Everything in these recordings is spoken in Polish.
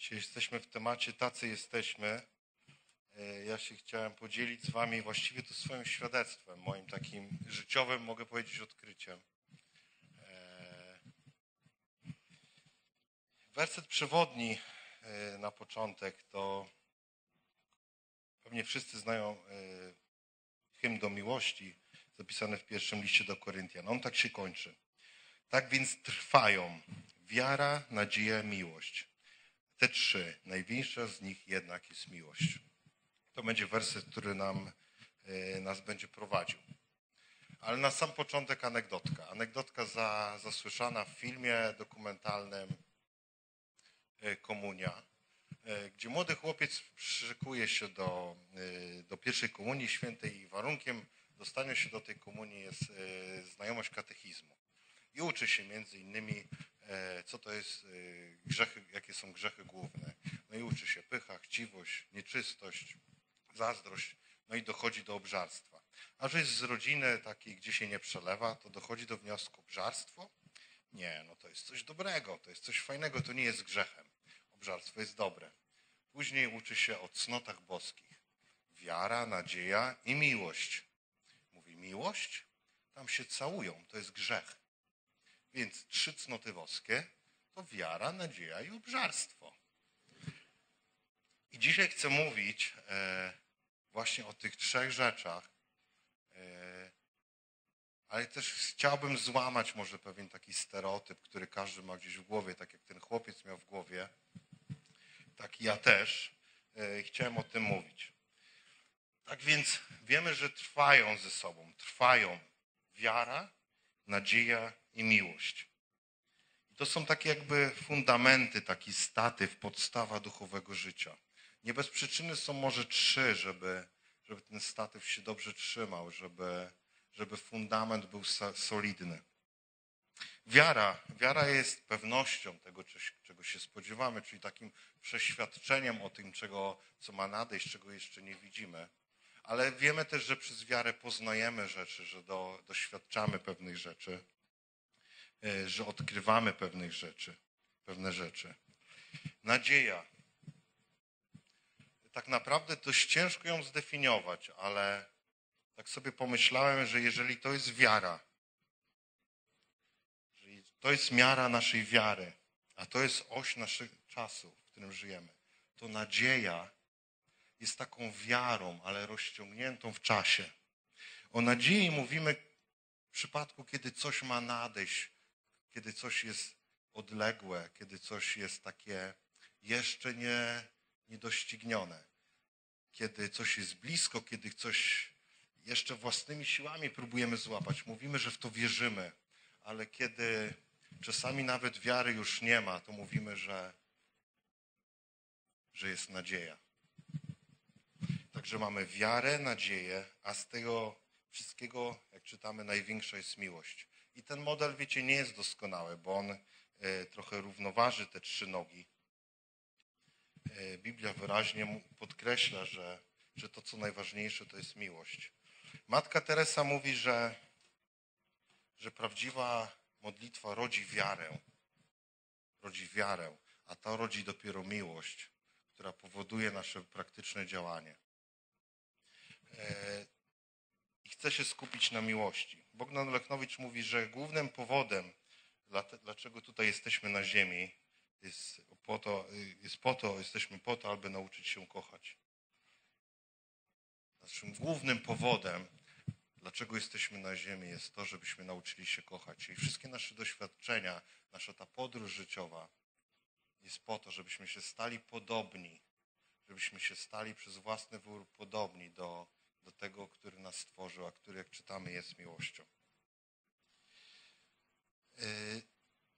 Dzisiaj jesteśmy w temacie Tacy jesteśmy. E, Ja się chciałem podzielić z wami właściwie to swoim świadectwem, moim takim życiowym, mogę powiedzieć, odkryciem. E, Werset przewodni e, na początek to pewnie wszyscy znają hymn do miłości zapisany w pierwszym liście do Koryntian. On tak się kończy. Tak więc trwają wiara, nadzieja, miłość. Te trzy. Największa z nich jednak jest miłość. To będzie werset, który nam, e, nas będzie prowadził. Ale na sam początek anegdotka. Anegdotka za, zasłyszana w filmie dokumentalnym e, Komunia, e, gdzie młody chłopiec szykuje się do, do pierwszej komunii świętej i warunkiem dostania się do tej komunii jest znajomość katechizmu. I uczy się między innymi, co to jest e, grzechy, jakie są grzechy główne. No i uczy się pycha, chciwość, nieczystość, zazdrość, no i dochodzi do obżarstwa. A że jest z rodziny takiej, gdzie się nie przelewa, to dochodzi do wniosku obżarstwo? Nie, no to jest coś dobrego, to jest coś fajnego, to nie jest grzechem. Obżarstwo jest dobre. Później uczy się o cnotach boskich. Wiara, nadzieja i miłość. Mówi miłość? Tam się całują, to jest grzech. Więc trzy cnoty boskie to wiara, nadzieja i obżarstwo. I dzisiaj chcę mówić e, właśnie o tych trzech rzeczach, e, ale też chciałbym złamać może pewien taki stereotyp, który każdy ma gdzieś w głowie, tak jak ten chłopiec miał w głowie, tak ja też. E, chciałem o tym mówić. Tak więc wiemy, że trwają ze sobą, trwają wiara, nadzieja i miłość. I to są takie jakby fundamenty, taki statyw, podstawa duchowego życia. Nie bez przyczyny są może trzy, żeby, żeby ten statyw się dobrze trzymał, żeby, żeby fundament był solidny. Wiara, wiara jest pewnością tego, czego się spodziewamy, czyli takim przeświadczeniem o tym, czego, co ma nadejść, czego jeszcze nie widzimy. Ale wiemy też, że przez wiarę poznajemy rzeczy, że do, doświadczamy pewnych rzeczy, że odkrywamy pewnych rzeczy, pewne rzeczy. Nadzieja. Tak naprawdę dość ciężko ją zdefiniować, ale tak sobie pomyślałem, że jeżeli to jest wiara, jeżeli to jest miara naszej wiary, a to jest oś naszych czasów, w którym żyjemy, to nadzieja jest taką wiarą, ale rozciągniętą w czasie. O nadziei mówimy w przypadku, kiedy coś ma nadejść, kiedy coś jest odległe, kiedy coś jest takie jeszcze nie, niedoścignione, kiedy coś jest blisko, kiedy coś jeszcze własnymi siłami próbujemy złapać. Mówimy, że w to wierzymy, ale kiedy czasami nawet wiary już nie ma, to mówimy, że, że jest nadzieja. Także mamy wiarę, nadzieję, a z tego wszystkiego, jak czytamy, największa jest miłość. I ten model, wiecie, nie jest doskonały, bo on e, trochę równoważy te trzy nogi. E, Biblia wyraźnie podkreśla, że, że to, co najważniejsze, to jest miłość. Matka Teresa mówi, że, że prawdziwa modlitwa rodzi wiarę. Rodzi wiarę, a ta rodzi dopiero miłość, która powoduje nasze praktyczne działanie. E, I chcę się skupić na miłości. Bogdan Lechnowicz mówi, że głównym powodem, dlaczego tutaj jesteśmy na ziemi, jest po to, jest po to, jesteśmy po to, aby nauczyć się kochać. Naszym głównym powodem, dlaczego jesteśmy na ziemi, jest to, żebyśmy nauczyli się kochać. Czyli wszystkie nasze doświadczenia, nasza ta podróż życiowa jest po to, żebyśmy się stali podobni, żebyśmy się stali przez własny wybór podobni do, do tego, który nas stworzył, a który, jak czytamy, jest miłością.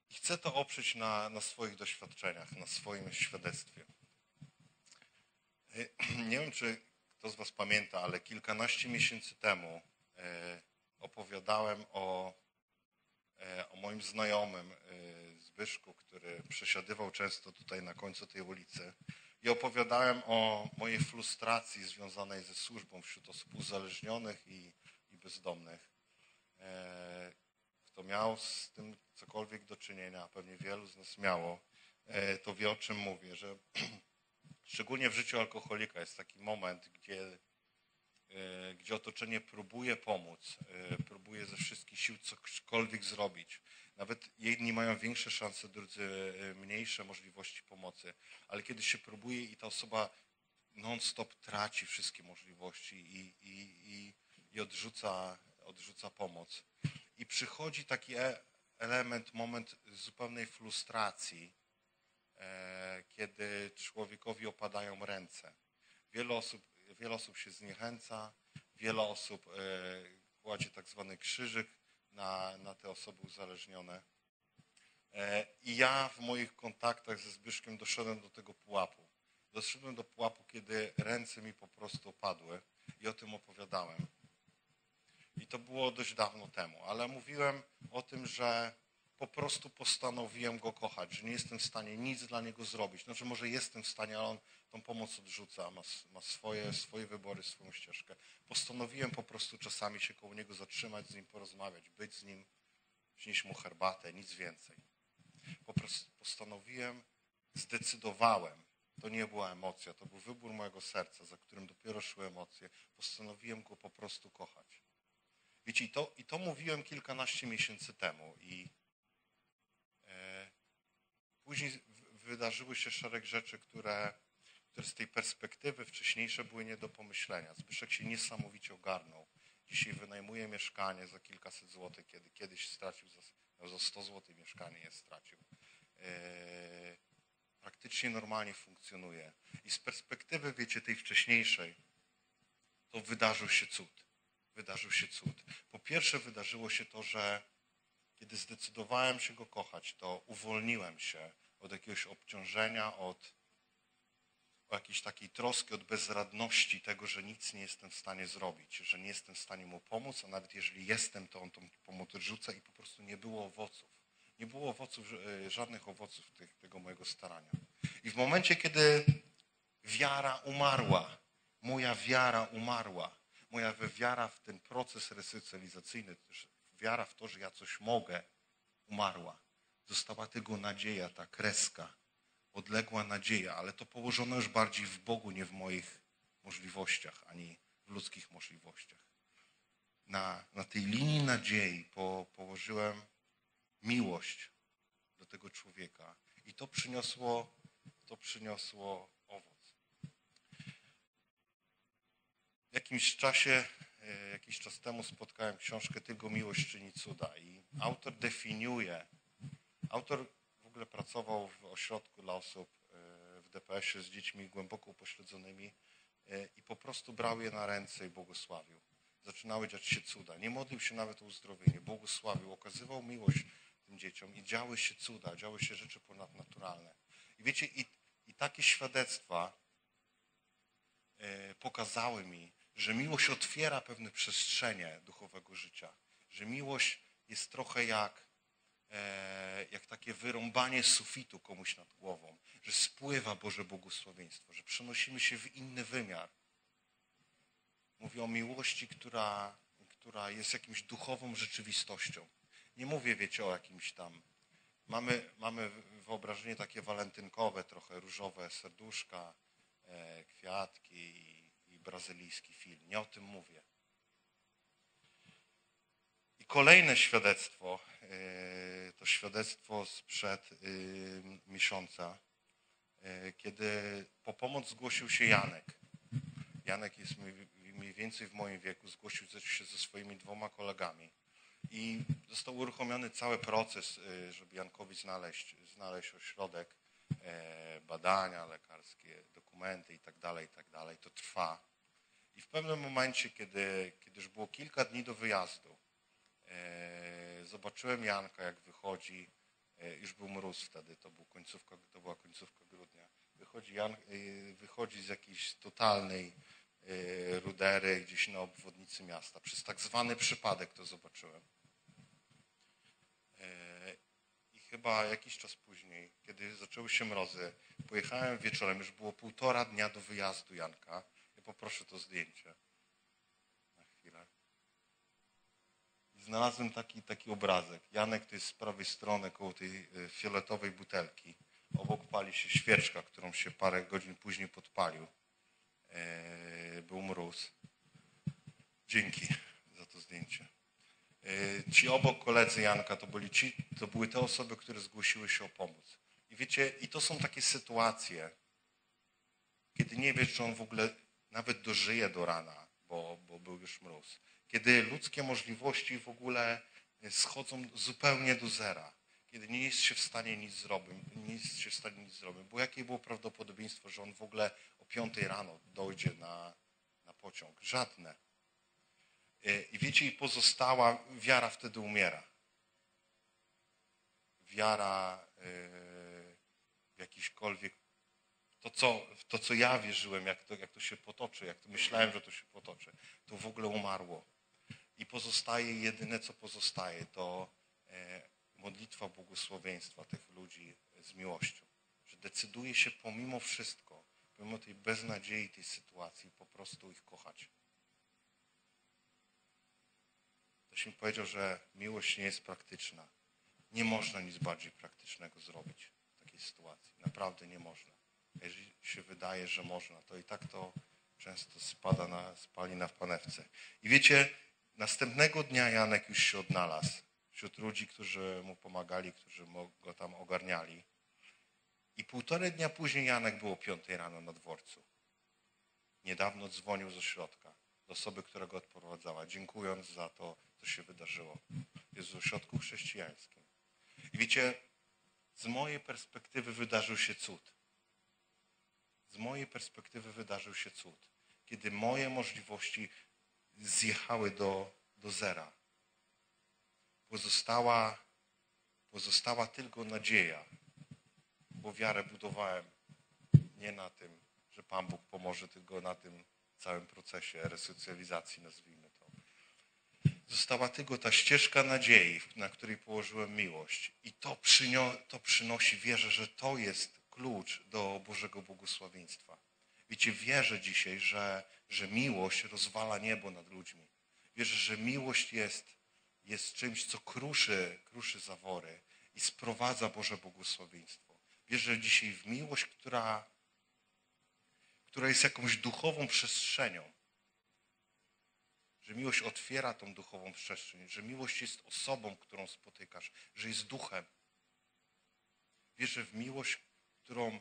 I chcę to oprzeć na, na swoich doświadczeniach, na swoim świadectwie. Yy, Nie wiem, czy kto z Was pamięta, ale kilkanaście miesięcy temu yy, opowiadałem o, o moim znajomym Zbyszku, który przesiadywał często tutaj na końcu tej ulicy i opowiadałem o mojej frustracji związanej ze służbą wśród osób uzależnionych i, i bezdomnych. E, Kto miał z tym cokolwiek do czynienia, a pewnie wielu z nas miało, e, to wie o czym mówię, że szczególnie w życiu alkoholika jest taki moment, gdzie, e, gdzie otoczenie próbuje pomóc, e, próbuje ze wszystkich sił cokolwiek zrobić. Nawet jedni mają większe szanse, drudzy e, mniejsze możliwości pomocy, ale kiedy się próbuje i ta osoba non-stop traci wszystkie możliwości i, i, i, i odrzuca, odrzuca pomoc. I przychodzi taki e- element, moment zupełnej frustracji, e, kiedy człowiekowi opadają ręce. Wiele osób, wiele osób się zniechęca, wiele osób kładzie tak zwany krzyżyk na, na te osoby uzależnione. E, I ja w moich kontaktach ze Zbyszkiem doszedłem do tego pułapu. Doszedłem do pułapu, kiedy ręce mi po prostu opadły i o tym opowiadałem. I to było dość dawno temu, ale mówiłem o tym, że po prostu postanowiłem go kochać, że nie jestem w stanie nic dla niego zrobić. Znaczy może jestem w stanie, ale on tą pomoc odrzuca, ma, ma swoje, swoje wybory, swoją ścieżkę. Postanowiłem po prostu czasami się koło niego zatrzymać, z nim porozmawiać, być z nim, przynieść mu herbatę, nic więcej. Po prostu postanowiłem, zdecydowałem, to nie była emocja, to był wybór mojego serca, za którym dopiero szły emocje. Postanowiłem go po prostu kochać. Wiecie, i to, i to mówiłem kilkanaście miesięcy temu i e, później wydarzyły się szereg rzeczy, które, które z tej perspektywy wcześniejsze były nie do pomyślenia. Zbyszek się niesamowicie ogarnął. Dzisiaj wynajmuje mieszkanie za kilkaset złotych, kiedy kiedyś stracił za, miał za 100 złotych mieszkanie je stracił. E, praktycznie normalnie funkcjonuje. I z perspektywy, wiecie, tej wcześniejszej, to wydarzył się cud. Wydarzył się cud. Po pierwsze, wydarzyło się to, że kiedy zdecydowałem się go kochać, to uwolniłem się od jakiegoś obciążenia, od, od jakiejś takiej troski, od bezradności tego, że nic nie jestem w stanie zrobić, że nie jestem w stanie mu pomóc, a nawet jeżeli jestem, to on tą pomoc odrzuca i po prostu nie było owoców. Nie było owoców, e, żadnych owoców tych, tego mojego starania. I w momencie, kiedy wiara umarła, moja wiara umarła, moja wiara w ten proces resocjalizacyjny, wiara w to, że ja coś mogę, umarła. Została tylko nadzieja, ta kreska, odległa nadzieja, ale to położono już bardziej w Bogu, nie w moich możliwościach, ani w ludzkich możliwościach. Na, na tej linii nadziei po, położyłem miłość do tego człowieka i to przyniosło, to przyniosło owoc. W jakimś czasie, e, jakiś czas temu spotkałem książkę Tylko miłość czyni cuda i autor definiuje, autor ogóle pracował w ośrodku dla osób e, w DPS-ie z dziećmi głęboko upośledzonymi e, i po prostu brał je na ręce i błogosławił. Zaczynały dziać się cuda. Nie modlił się nawet o uzdrowienie, błogosławił, okazywał miłość tym dzieciom i działy się cuda, działy się rzeczy ponadnaturalne. I wiecie, i, i takie świadectwa e, pokazały mi, że miłość otwiera pewne przestrzenie duchowego życia. Że miłość jest trochę jak, jak takie wyrąbanie sufitu komuś nad głową. Że spływa Boże błogosławieństwo, że przenosimy się w inny wymiar. Mówię o miłości, która, która jest jakimś duchową rzeczywistością. Nie mówię, wiecie, o jakimś tam. Mamy, mamy wyobrażenie takie walentynkowe, trochę różowe serduszka, e, kwiatki i, i brazylijski film. Nie o tym mówię. Kolejne świadectwo, e, to świadectwo sprzed e, miesiąca, e, kiedy po pomoc zgłosił się Janek. Janek jest mniej- więcej w moim wieku, zgłosił się ze swoimi dwoma kolegami. I został uruchomiony cały proces, żeby Jankowi znaleźć, znaleźć ośrodek, badania lekarskie, dokumenty itd., itd. To trwa. I w pewnym momencie, kiedy, kiedy już było kilka dni do wyjazdu, zobaczyłem Janka, jak wychodzi, e, już był mróz wtedy, to, był końcówka, to była końcówka grudnia. Wychodzi, Jan, y, wychodzi z jakiejś totalnej rudery gdzieś na obwodnicy miasta. Przez tak zwany przypadek to zobaczyłem. E, I chyba jakiś czas później, kiedy zaczęły się mrozy, pojechałem wieczorem, już było półtora dnia do wyjazdu Janka. Ja poproszę to zdjęcie. Na chwilę. I znalazłem taki, taki obrazek. Janek to jest z prawej strony koło tej e, fioletowej butelki. obok pali się świeczka, którą się parę godzin później podpalił. E, był mróz. Dzięki za to zdjęcie. E, ci obok koledzy Janka to, byli ci, to były te osoby, które zgłosiły się o pomoc. I wiecie, i to są takie sytuacje, kiedy nie wiesz, czy on w ogóle nawet dożyje do rana, bo, bo był już mróz. Kiedy ludzkie możliwości w ogóle schodzą zupełnie do zera. Kiedy nie jest się w stanie nic zrobić, nie jest się w stanie nic zrobić. Bo jakie było prawdopodobieństwo, że on w ogóle o piątej rano dojdzie na, na pociąg? Żadne. E, I wiecie, i pozostała wiara wtedy umiera. Wiara e, w jakiśkolwiek to, co, to, co ja wierzyłem, jak to, jak to się potoczy, jak to myślałem, że to się potoczy, to w ogóle umarło. I pozostaje, jedyne co pozostaje, to e, modlitwa błogosławieństwa tych ludzi z miłością. Że decyduje się pomimo wszystko, pomimo tej beznadziei tej sytuacji, po prostu ich kochać. Ktoś mi powiedział, że miłość nie jest praktyczna. Nie można nic bardziej praktycznego zrobić w takiej sytuacji. Naprawdę nie można. Jeżeli się wydaje, że można, to i tak to często spada na, spali na panewce. I wiecie, następnego dnia Janek już się odnalazł wśród ludzi, którzy mu pomagali, którzy go tam ogarniali. I półtorej dnia później Janek był o piątej rano na dworcu. Niedawno dzwonił z ośrodka do osoby, która go odprowadzała, dziękując za to, co się wydarzyło. Jest w ośrodku chrześcijańskim. I wiecie, z mojej perspektywy wydarzył się cud. Z mojej perspektywy wydarzył się cud. Kiedy moje możliwości zjechały do, do zera. Pozostała, pozostała tylko nadzieja, bo wiarę budowałem nie na tym, że Pan Bóg pomoże, tylko na tym całym procesie resocjalizacji, nazwijmy to. Została tylko ta ścieżka nadziei, na której położyłem miłość. I to, przynio, to przynosi, wierzę, że to jest klucz do Bożego błogosławieństwa. Wiecie, wierzę dzisiaj, że, że miłość rozwala niebo nad ludźmi. Wierzę, że miłość jest, jest czymś, co kruszy, kruszy zawory i sprowadza Boże błogosławieństwo. Wierzę dzisiaj w miłość, która, która jest jakąś duchową przestrzenią. Że miłość otwiera tą duchową przestrzeń, że miłość jest osobą, którą spotykasz, że jest duchem. Wierzę w miłość, którą,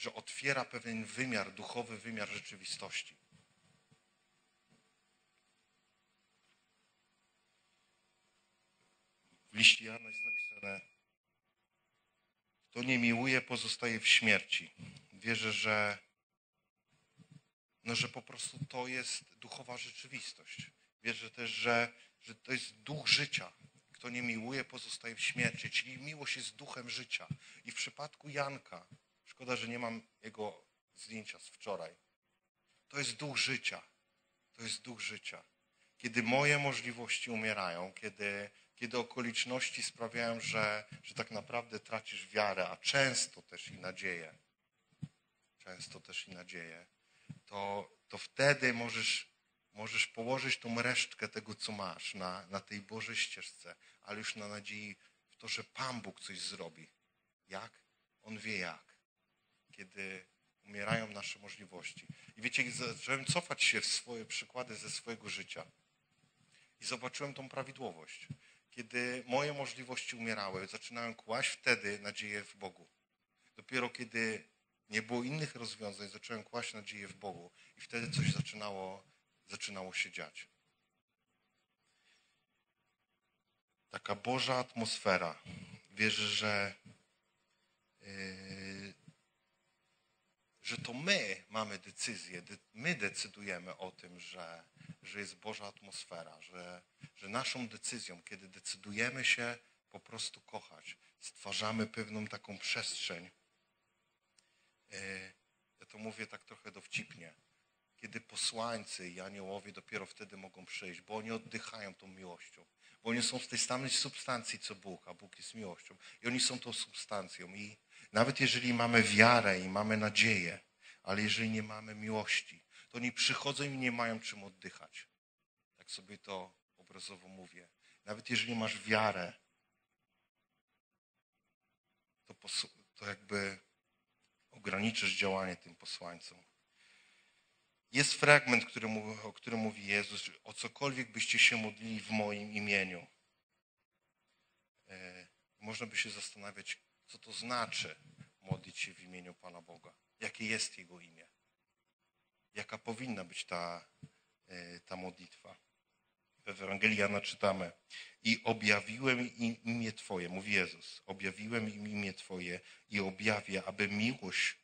że otwiera pewien wymiar, duchowy wymiar rzeczywistości. W liście Jana jest napisane, kto nie miłuje, pozostaje w śmierci. Wierzę, że, no, że po prostu to jest duchowa rzeczywistość. Wierzę też, że, że to jest duch życia. Kto nie miłuje, pozostaje w śmierci. Czyli miłość jest duchem życia. I w przypadku Janka, szkoda, że nie mam jego zdjęcia z wczoraj, to jest duch życia. To jest duch życia. Kiedy moje możliwości umierają, kiedy, kiedy okoliczności sprawiają, że, że tak naprawdę tracisz wiarę, a często też i nadzieję, często też i nadzieję, to, to wtedy możesz Możesz położyć tą resztkę tego, co masz na, na tej Bożej ścieżce, ale już na nadziei w to, że Pan Bóg coś zrobi. Jak? On wie jak. Kiedy umierają nasze możliwości. I wiecie, zacząłem cofać się w swoje przykłady ze swojego życia. I zobaczyłem tą prawidłowość. Kiedy moje możliwości umierały, zaczynałem kłaść wtedy nadzieję w Bogu. Dopiero kiedy nie było innych rozwiązań, zacząłem kłaść nadzieję w Bogu. I wtedy coś zaczynało zaczynało się dziać. Taka Boża atmosfera. Wierzę, że, yy, że to my mamy decyzję, my decydujemy o tym, że, że jest Boża atmosfera, że, że naszą decyzją, kiedy decydujemy się po prostu kochać, stwarzamy pewną taką przestrzeń. Yy, ja to mówię tak trochę dowcipnie kiedy posłańcy i aniołowie dopiero wtedy mogą przyjść, bo oni oddychają tą miłością. Bo oni są z tej samej substancji, co Bóg, a Bóg jest miłością. I oni są tą substancją. I nawet jeżeli mamy wiarę i mamy nadzieję, ale jeżeli nie mamy miłości, to oni przychodzą i nie mają czym oddychać. Tak sobie to obrazowo mówię. Nawet jeżeli masz wiarę, to, to jakby ograniczysz działanie tym posłańcom. Jest fragment, który o którym mówi Jezus, o cokolwiek byście się modlili w moim imieniu. E, można by się zastanawiać, co to znaczy modlić się w imieniu Pana Boga. Jakie jest Jego imię? Jaka powinna być ta, e, ta modlitwa? W Ewangelii Jana czytamy i objawiłem im imię Twoje, mówi Jezus, objawiłem im imię Twoje i objawię, aby miłość,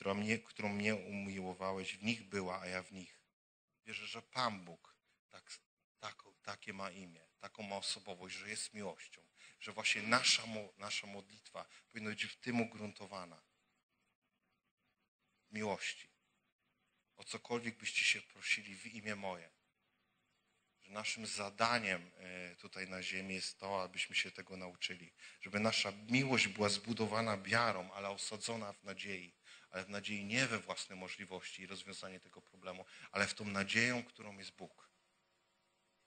która mnie, którą mnie umiłowałeś, w nich była, a ja w nich. Wierzę, że Pan Bóg tak, tak, takie ma imię, taką ma osobowość, że jest miłością, że właśnie nasza, nasza modlitwa powinna być w tym ugruntowana. Miłości. O cokolwiek byście się prosili w imię moje. Że naszym zadaniem e, tutaj na ziemi jest to, abyśmy się tego nauczyli. Żeby nasza miłość była zbudowana wiarą, ale osadzona w nadziei. Ale w nadziei nie we własne możliwości i rozwiązanie tego problemu, ale w tą nadzieją, którą jest Bóg.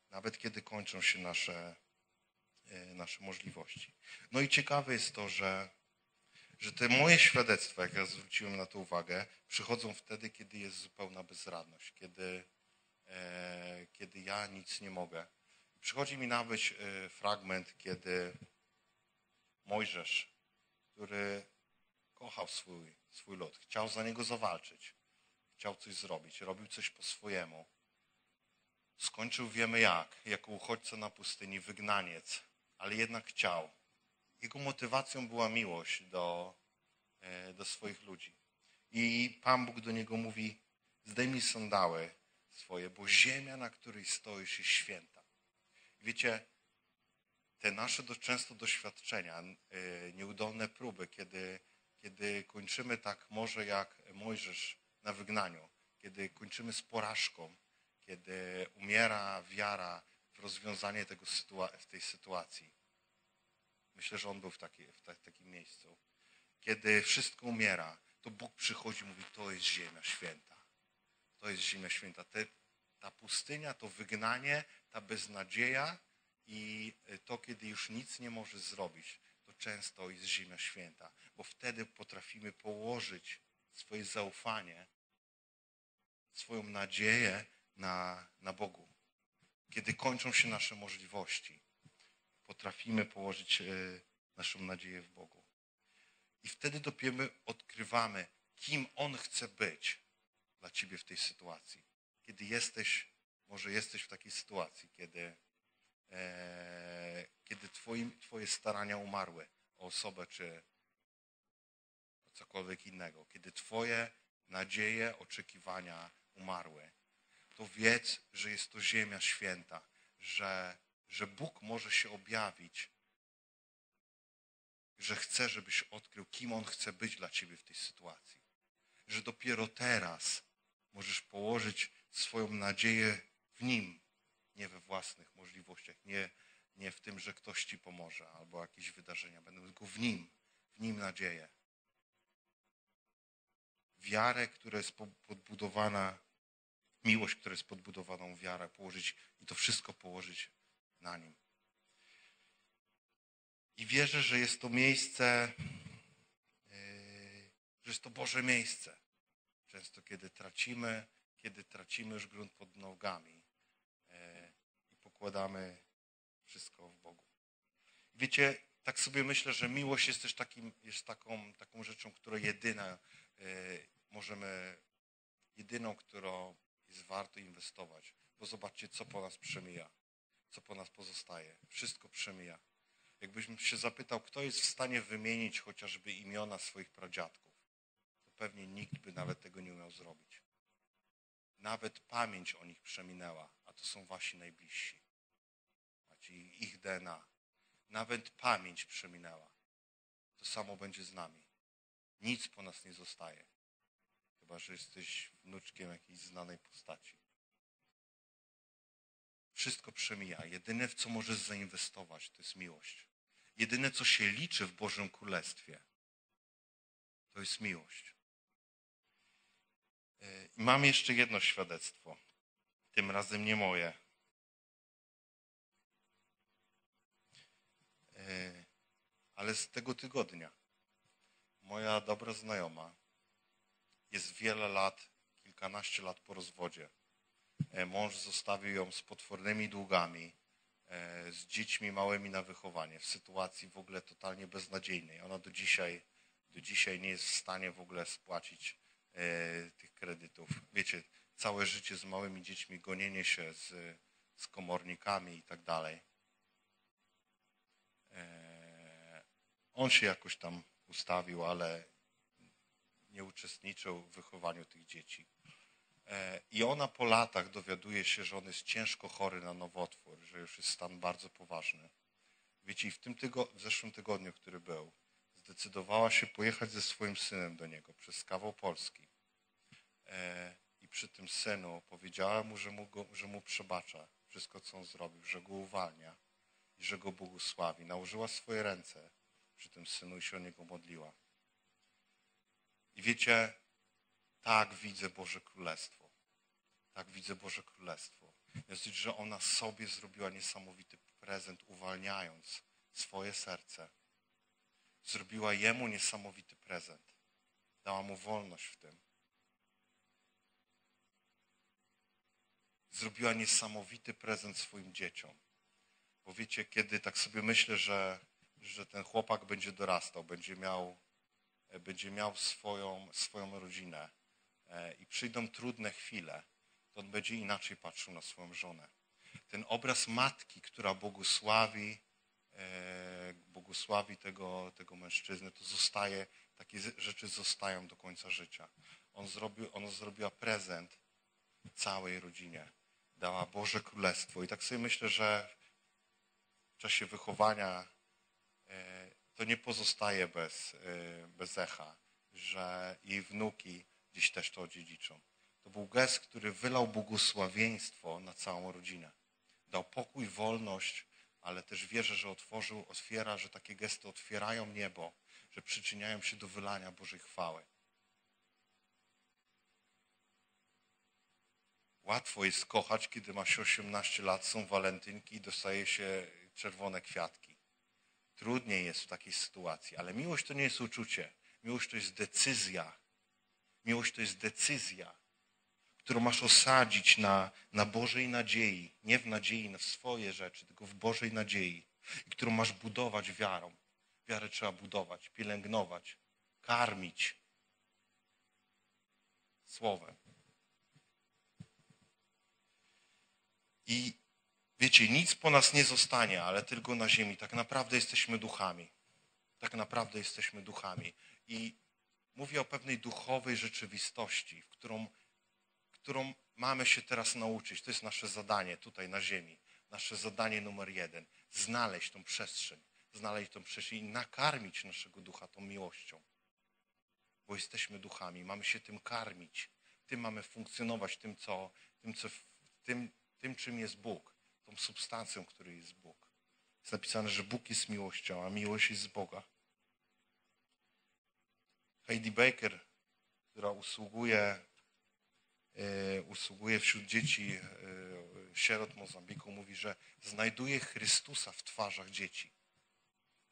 Nawet kiedy kończą się nasze, e, nasze możliwości. No i ciekawe jest to, że że te moje świadectwa, jak ja zwróciłem na to uwagę, przychodzą wtedy, kiedy jest zupełna bezradność, kiedy, e, kiedy ja nic nie mogę. Przychodzi mi nawet e, fragment, kiedy Mojżesz, który kochał swój, swój lud, chciał za niego zawalczyć, chciał coś zrobić, robił coś po swojemu. Skończył wiemy jak, jako uchodźca na pustyni, wygnaniec, ale jednak chciał jego motywacją była miłość do, e, do swoich ludzi. I Pan Bóg do niego mówi: Zdejmij sandały swoje, bo ziemia, na której stoisz, jest święta. Wiecie, te nasze do, często doświadczenia, e, nieudolne próby, kiedy, kiedy kończymy tak może jak Mojżesz na wygnaniu, kiedy kończymy z porażką, kiedy umiera wiara w rozwiązanie tego sytua- tej sytuacji Myślę, że on był w, taki, w takim miejscu. Kiedy wszystko umiera, to Bóg przychodzi i mówi, to jest ziemia święta. To jest ziemia święta. Te, ta pustynia, to wygnanie, ta beznadzieja i to, kiedy już nic nie może zrobić, często jest ziemia święta. Bo wtedy potrafimy położyć swoje zaufanie, swoją nadzieję na, na Bogu. Kiedy kończą się nasze możliwości, potrafimy położyć e, naszą nadzieję w Bogu. I wtedy dopiero odkrywamy, kim On chce być dla Ciebie w tej sytuacji. Kiedy jesteś, może jesteś w takiej sytuacji, kiedy, kiedy twoim, Twoje starania umarły o osobę czy o cokolwiek innego, kiedy Twoje nadzieje, oczekiwania umarły, to wiedz, że jest to ziemia święta, że że Bóg może się objawić, że chce, żebyś odkrył, kim On chce być dla ciebie w tej sytuacji. Że dopiero teraz możesz położyć swoją nadzieję w Nim, nie we własnych możliwościach, nie, nie w tym, że ktoś ci pomoże albo jakieś wydarzenia będą, tylko w Nim, w Nim nadzieję. Wiarę, która jest podbudowana, miłość, która jest podbudowaną wiarę, położyć i to wszystko położyć na nim. I wierzę, że jest to miejsce, yy, że jest to Boże miejsce. Często, kiedy tracimy, kiedy tracimy już grunt pod nogami pokładamy wszystko w Bogu. Wiecie, tak sobie myślę, że miłość jest też takim, jest taką, taką rzeczą, którą jedyna yy, możemy, jedyną, którą jest warto inwestować. Bo zobaczcie, co po nas przemija co po nas pozostaje. Wszystko przemija. Jakbyś się zapytał, kto jest w stanie wymienić chociażby imiona swoich pradziadków, to pewnie nikt by nawet tego nie umiał zrobić. Nawet pamięć o nich przeminęła, a to są wasi najbliżsi. Macie ich DNA. Nawet pamięć przeminęła. To samo będzie z nami. Nic po nas nie zostaje. Chyba, że jesteś wnuczkiem jakiejś znanej postaci. Wszystko przemija. Jedyne, w co możesz zainwestować, to jest miłość. Jedyne, co się liczy w Bożym Królestwie, to jest miłość. E, I mam jeszcze jedno świadectwo. Tym razem nie moje. E, ale z tego tygodnia. moja dobra znajoma jest wiele lat, kilkanaście lat po rozwodzie. E, Mąż zostawił ją z potwornymi długami, e, z dziećmi małymi na wychowanie, w sytuacji w ogóle totalnie beznadziejnej. Ona do dzisiaj, do dzisiaj nie jest w stanie w ogóle spłacić e, tych kredytów. Wiecie, całe życie z małymi dziećmi, gonienie się z, z komornikami i tak dalej. E, On się jakoś tam ustawił, ale nie uczestniczył w wychowaniu tych dzieci. E, I ona po latach dowiaduje się, że on jest ciężko chory na nowotwór, że już jest stan bardzo poważny. Wiecie, i w tym tygo, w zeszłym tygodniu, który był, zdecydowała się pojechać ze swoim synem do niego przez kawał Polski. E, I przy tym synu powiedziała mu, że mu, go, że mu przebacza wszystko, co on zrobił, że go uwalnia że go błogosławi. Nałożyła swoje ręce przy tym synu i się o niego modliła. I wiecie, tak widzę Boże Królestwo. Tak widzę Boże Królestwo. Jest, że ona sobie zrobiła niesamowity prezent, uwalniając swoje serce. Zrobiła jemu niesamowity prezent. Dała mu wolność w tym. Zrobiła niesamowity prezent swoim dzieciom. Bo wiecie, kiedy tak sobie myślę, że, że ten chłopak będzie dorastał, będzie miał, będzie miał swoją, swoją rodzinę e, i przyjdą trudne chwile, to on będzie inaczej patrzył na swoją żonę. Ten obraz matki, która błogosławi, e, błogosławi tego, tego mężczyznę, to zostaje, takie rzeczy zostają do końca życia. On zrobił, ona zrobiła prezent całej rodzinie. Dała Boże Królestwo. I tak sobie myślę, że czasie wychowania e, to nie pozostaje bez, e, bez echa, że jej wnuki dziś też to odziedziczą. To był gest, który wylał błogosławieństwo na całą rodzinę. Dał pokój, wolność, ale też wierzę, że otworzył, otwiera, że takie gesty otwierają niebo, że przyczyniają się do wylania Bożej chwały. Łatwo jest kochać, kiedy ma się 18 lat, są walentynki i dostaje się czerwone kwiatki. Trudniej jest w takiej sytuacji, ale miłość to nie jest uczucie. Miłość to jest decyzja. Miłość to jest decyzja, którą masz osadzić na, na Bożej nadziei. Nie w nadziei na swoje rzeczy, tylko w Bożej nadziei. I którą masz budować wiarą. Wiarę trzeba budować, pielęgnować, karmić słowem. I wiecie, nic po nas nie zostanie, ale tylko na ziemi. Tak naprawdę jesteśmy duchami. Tak naprawdę jesteśmy duchami. I mówię o pewnej duchowej rzeczywistości, w którą, którą mamy się teraz nauczyć. To jest nasze zadanie tutaj na ziemi. Nasze zadanie numer jeden. Znaleźć tą przestrzeń. Znaleźć tą przestrzeń i nakarmić naszego ducha tą miłością. Bo jesteśmy duchami. Mamy się tym karmić. Tym mamy funkcjonować, tym, co, tym, co, tym, tym, czym jest Bóg, tą substancją, którą jest Bóg. Jest napisane, że Bóg jest miłością, a miłość jest z Boga. Heidi Baker, która usługuje, e, usługuje wśród dzieci e, sierot Mozambiku, mówi, że znajduje Chrystusa w twarzach dzieci.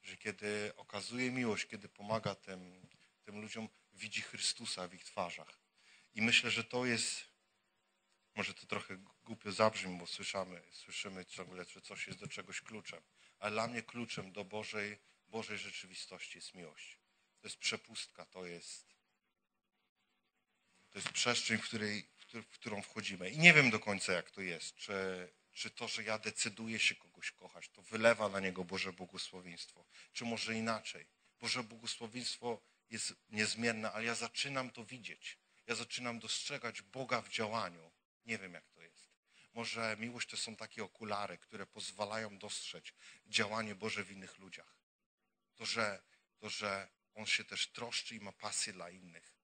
Że kiedy okazuje miłość, kiedy pomaga tym, tym ludziom, widzi Chrystusa w ich twarzach. I myślę, że to jest może to trochę głupio zabrzmi, bo słyszymy, słyszymy ciągle, że coś jest do czegoś kluczem. Ale dla mnie kluczem do Bożej, Bożej rzeczywistości jest miłość. To jest przepustka, to jest, to jest przestrzeń, w, której, w którą wchodzimy. I nie wiem do końca, jak to jest. Czy, czy to, że ja decyduję się kogoś kochać, to wylewa na niego Boże błogosławieństwo. Czy może inaczej. Boże błogosławieństwo jest niezmienne, ale ja zaczynam to widzieć. Ja zaczynam dostrzegać Boga w działaniu nie wiem, jak to jest. Może miłość to są takie okulary, które pozwalają dostrzec działanie Boże w innych ludziach. To, że, to, że On się też troszczy i ma pasję dla innych.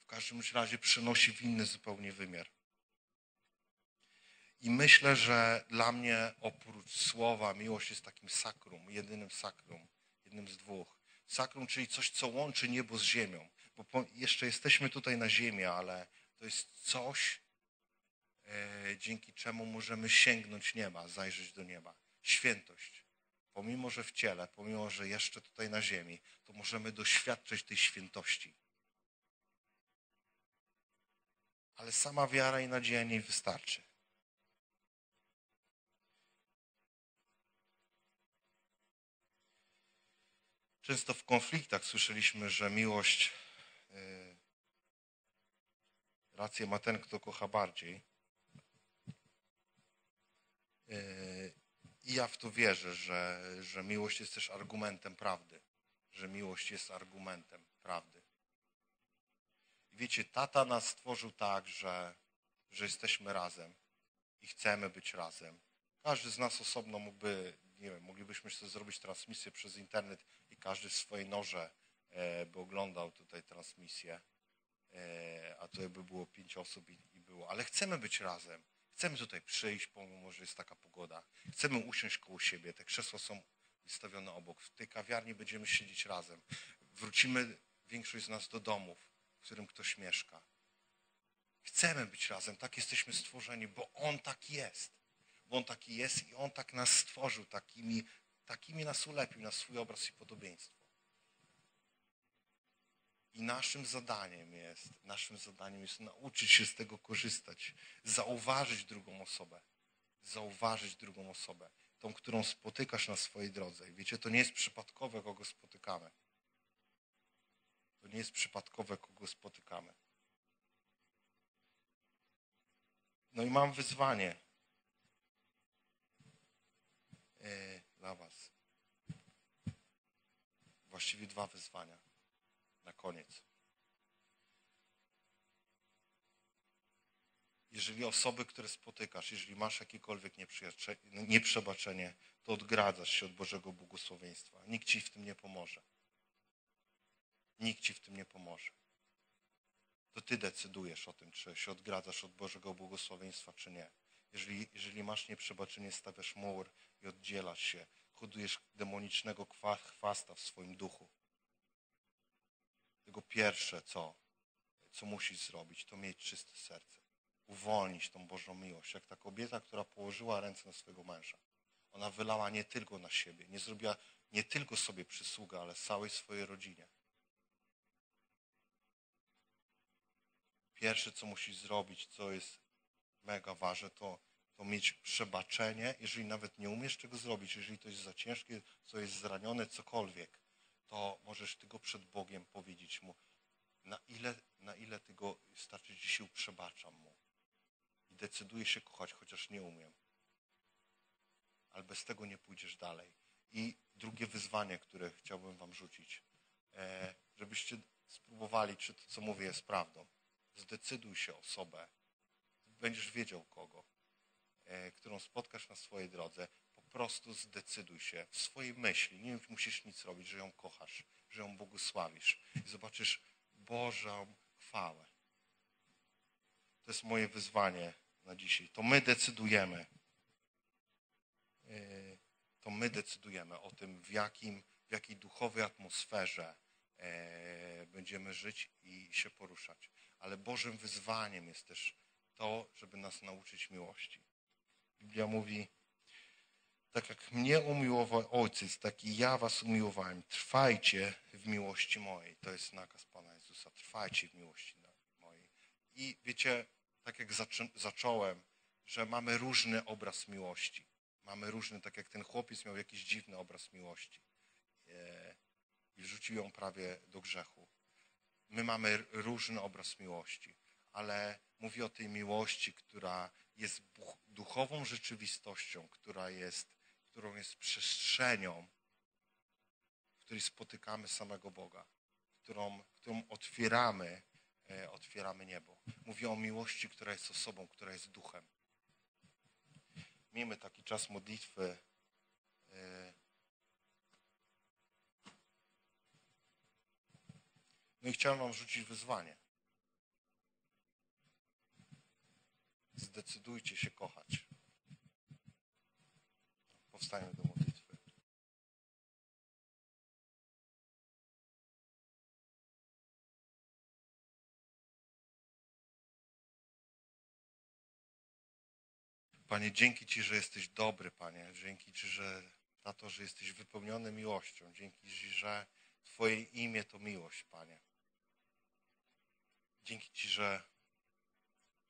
W każdym razie przenosi w inny zupełnie wymiar. I myślę, że dla mnie oprócz słowa miłość jest takim sakrum, jedynym sakrum, jednym z dwóch. Sakrum, czyli coś, co łączy niebo z ziemią. Bo jeszcze jesteśmy tutaj na ziemi, ale to jest coś, e, dzięki czemu możemy sięgnąć nieba, zajrzeć do nieba. Świętość. pomimo że w ciele, pomimo że jeszcze tutaj na ziemi, to możemy doświadczyć tej świętości. Ale sama wiara i nadzieja nie wystarczy. Często w konfliktach słyszeliśmy, że miłość, yy, rację ma ten, kto kocha bardziej. Yy, I ja w to wierzę, że, że miłość jest też argumentem prawdy. Że miłość jest argumentem prawdy. I wiecie, tata nas stworzył tak, że, że jesteśmy razem i chcemy być razem. Każdy z nas osobno mógłby, nie wiem, moglibyśmy sobie zrobić transmisję przez internet i każdy w swojej norze e, by oglądał tutaj transmisję, e, a tutaj by było pięć osób i, i było. Ale chcemy być razem. Chcemy tutaj przyjść, pomimo że jest taka pogoda. Chcemy usiąść koło siebie. Te krzesła są wystawione obok. W tej kawiarni będziemy siedzieć razem. Wrócimy większość z nas do domów, w którym ktoś mieszka. Chcemy być razem. Tak jesteśmy stworzeni, bo On tak jest. Bo On taki jest i On tak nas stworzył, takimi, takimi nas ulepił na swój obraz i podobieństwo. I naszym zadaniem jest, naszym zadaniem jest nauczyć się z tego korzystać, zauważyć drugą osobę, zauważyć drugą osobę, tą, którą spotykasz na swojej drodze. I wiecie, to nie jest przypadkowe, kogo spotykamy. To nie jest przypadkowe, kogo spotykamy. No i mam wyzwanie yy, dla Was. Właściwie dwa wyzwania na koniec. Jeżeli osoby, które spotykasz, jeżeli masz jakiekolwiek nieprzebaczenie, to odgradzasz się od Bożego błogosławieństwa. Nikt ci w tym nie pomoże. Nikt ci w tym nie pomoże. To ty decydujesz o tym, czy się odgradzasz od Bożego błogosławieństwa, czy nie. Jeżeli, jeżeli masz nieprzebaczenie, stawiasz mur i oddzielasz się, hodujesz demonicznego chwasta w swoim duchu. Tego pierwsze, co, co musisz zrobić, to mieć czyste serce. Uwolnić tą Bożą miłość. Jak ta kobieta, która położyła ręce na swojego męża. Ona wylała nie tylko na siebie, nie zrobiła nie tylko sobie przysługę, ale całej swojej rodzinie. Pierwsze, co musisz zrobić, co jest mega ważne, to, to mieć przebaczenie, jeżeli nawet nie umiesz czego zrobić, jeżeli to jest za ciężkie, co jest zranione, cokolwiek, to możesz tylko przed Bogiem powiedzieć Mu, na ile, na ile Tego starczy Ci sił, przebaczam Mu. I decyduję się kochać, chociaż nie umiem. Ale bez tego nie pójdziesz dalej. I drugie wyzwanie, które chciałbym Wam rzucić, e, żebyście spróbowali, czy to, co mówię, jest prawdą. Zdecyduj się osobę, będziesz wiedział kogo, e, którą spotkasz na swojej drodze, prostu zdecyduj się w swojej myśli, nie musisz nic robić, że ją kochasz, że ją błogosławisz i zobaczysz Bożą chwałę. To jest moje wyzwanie na dzisiaj. To my decydujemy. Yy, to my decydujemy o tym, w, jakim, w jakiej duchowej atmosferze e, będziemy żyć i się poruszać. Ale Bożym wyzwaniem jest też to, żeby nas nauczyć miłości. Biblia mówi, tak jak mnie umiłował Ojciec, tak i ja was umiłowałem. Trwajcie w miłości mojej. To jest nakaz Pana Jezusa. Trwajcie w miłości mojej. I wiecie, tak jak zaczą zacząłem, że mamy różny obraz miłości. Mamy różny, tak jak ten chłopiec miał jakiś dziwny obraz miłości. E, I wrzucił ją prawie do grzechu. My mamy różny obraz miłości, ale mówi o tej miłości, która jest duchową rzeczywistością, która jest którą jest przestrzenią, w której spotykamy samego Boga, którą, którą otwieramy, e, otwieramy niebo. Mówię o miłości, która jest osobą, która jest duchem. Miejmy taki czas modlitwy. E, no i chciałem Wam rzucić wyzwanie. Zdecydujcie się kochać powstańmy do modlitwy. Panie, dzięki Ci, że jesteś dobry, Panie. Dzięki Ci, że za to, że jesteś wypełniony miłością. Dzięki, że Twoje imię to miłość, Panie. Dzięki Ci, że,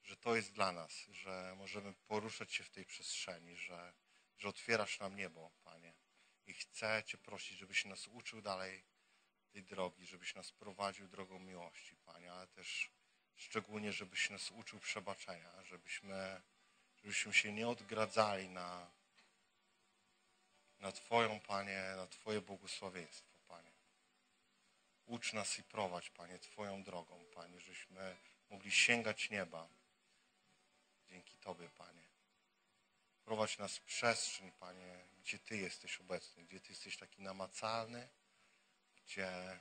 że to jest dla nas, że możemy poruszać się w tej przestrzeni, że, że otwierasz nam niebo, Panie. I chcę Cię prosić, żebyś nas uczył dalej tej drogi, żebyś nas prowadził drogą miłości, Panie, ale też szczególnie, żebyś nas uczył przebaczenia, żebyśmy, żebyśmy się nie odgradzali na, na Twoją, Panie, na Twoje błogosławieństwo, Panie. Ucz nas i prowadź, Panie, Twoją drogą, Panie, żeśmy mogli sięgać nieba dzięki Tobie, Panie. Prowadź nas w przestrzeń, Panie, gdzie Ty jesteś obecny, gdzie Ty jesteś taki namacalny, gdzie,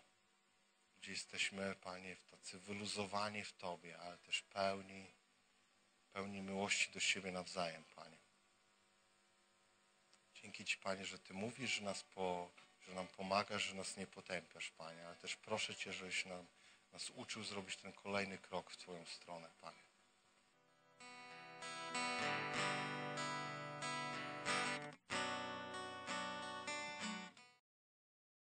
gdzie jesteśmy, Panie, w tacy wyluzowani w Tobie, ale też pełni, pełni miłości do siebie nawzajem, Panie. Dzięki Ci, Panie, że Ty mówisz, że nas, po, że nam pomagasz, że nas nie potępiasz, Panie, ale też proszę Cię, żebyś nam, nas uczył zrobić ten kolejny krok w Twoją stronę, Panie.